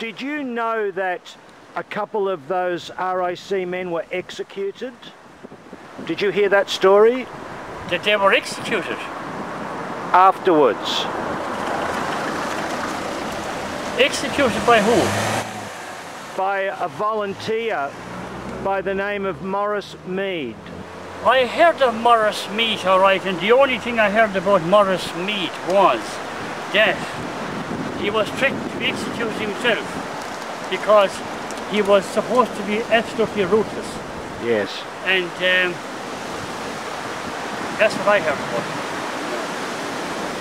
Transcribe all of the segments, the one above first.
Did you know that a couple of those RIC men were executed? Did you hear that story? That they were executed? Afterwards. Executed by who? By a volunteer by the name of Maurice Meade. I heard of Maurice Meade, all right, and the only thing I heard about Maurice Meade was that he was tricked to execute himself because he was supposed to be absolutely ruthless. Yes. And um, that's what I heard about.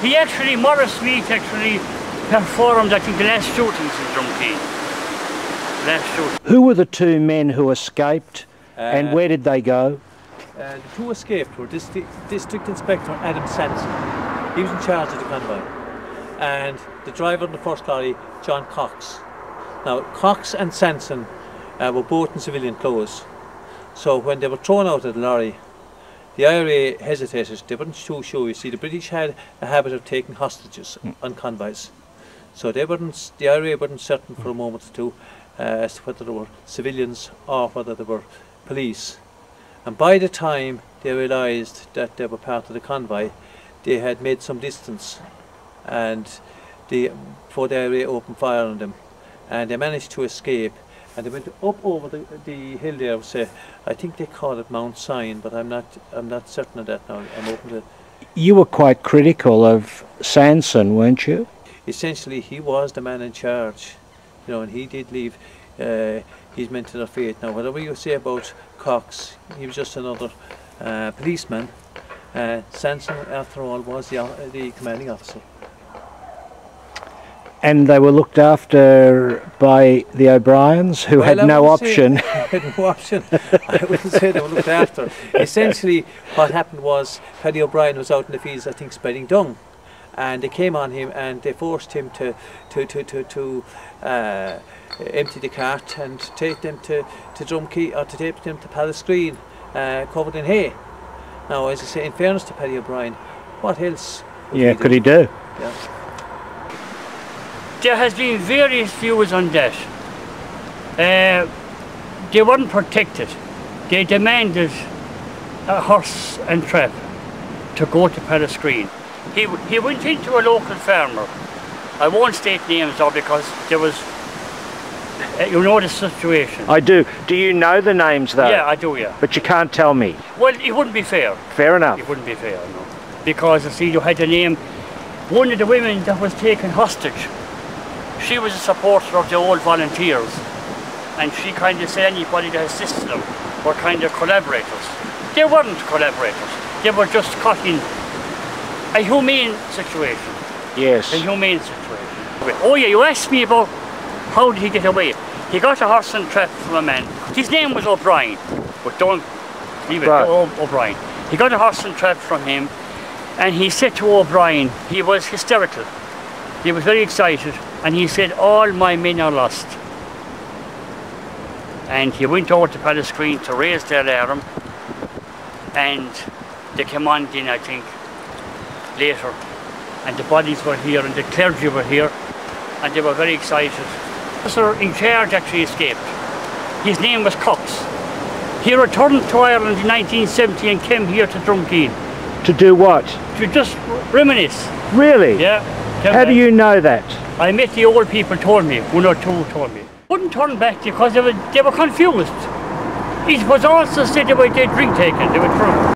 He actually, Maurice Meade actually performed, I think, the last shootings in Dromkeen. Last shooting. Who were the two men who escaped Uh, and where did they go? Uh, the two escaped were District, District Inspector Adam Sanson. He was in charge of the convoy. And the driver of the first lorry, John Cox. Now, Cox and Sanson uh, were both in civilian clothes. So when they were thrown out of the lorry, the IRA hesitated. They weren't too sure. You see, the British had a habit of taking hostages on convoys. So they weren't, the IRA weren't certain for a moment or two uh, as to whether they were civilians or whether they were police. And by the time they realised that they were part of the convoy, they had made some distance and they, before the IRA opened fire on them. And they managed to escape and they went up over the, the hill there, say, I think they call it Mount Sion, but I'm not, I'm not certain of that now. I'm open to You were quite critical of Sanson, weren't you? essentially he was the man in charge, you know, and he did leave uh, his mental faith. Now, whatever you say about Cox, he was just another uh, policeman. Uh, Sanson, after all, was the, o- the commanding officer. And they were looked after by the O'Briens, who had Well, I no option. had no option. I wouldn't say they were looked after. Essentially, what happened was Paddy O'Brien was out in the fields, I think, spreading dung. And they came on him and they forced him to to to to, to uh, empty the cart and take them to to Drumkey or to take them to Pallas Green, uh, covered in hay. Now, as I say, in fairness to Paddy O'Brien, what else? yeah, he could he do? Yeah. There has been various views on that. Uh, they weren't protected. They demanded a horse and trap to go to Pallas Green. He, he went into a local farmer. I won't state names though because there was, uh, you know the situation. I do. Do you know the names though? yeah, I do, yeah. But you can't tell me. Well, it wouldn't be fair. Fair enough. It wouldn't be fair, no. Because, you see, you had the name one of the women that was taken hostage. She was a supporter of the old volunteers. And she kind of said anybody that assisted them were kind of collaborators. They weren't collaborators. They were just caught in a humane situation. Yes. A humane situation. Oh yeah, you asked me about how did he get away. He got a horse and trap from a man. His name was O'Brien, but don't leave it. O'Brien. He got a horse and trap from him, and he said to O'Brien, he was hysterical. He was very excited, and he said, "All my men are lost." And he went over to Green to raise their alarm, and they came on in, I think, later and the bodies were here and the clergy were here and they were very excited. The officer in charge actually escaped. His name was Cox. He returned to Ireland in 1970 and came here to Dromkeen To do what? to just reminisce. Really? Yeah. Came How do you know that? I met the old people told me, one or two told me. Wouldn't turn back because they were, they were confused. It was also said they were they drink taken, they were drunk.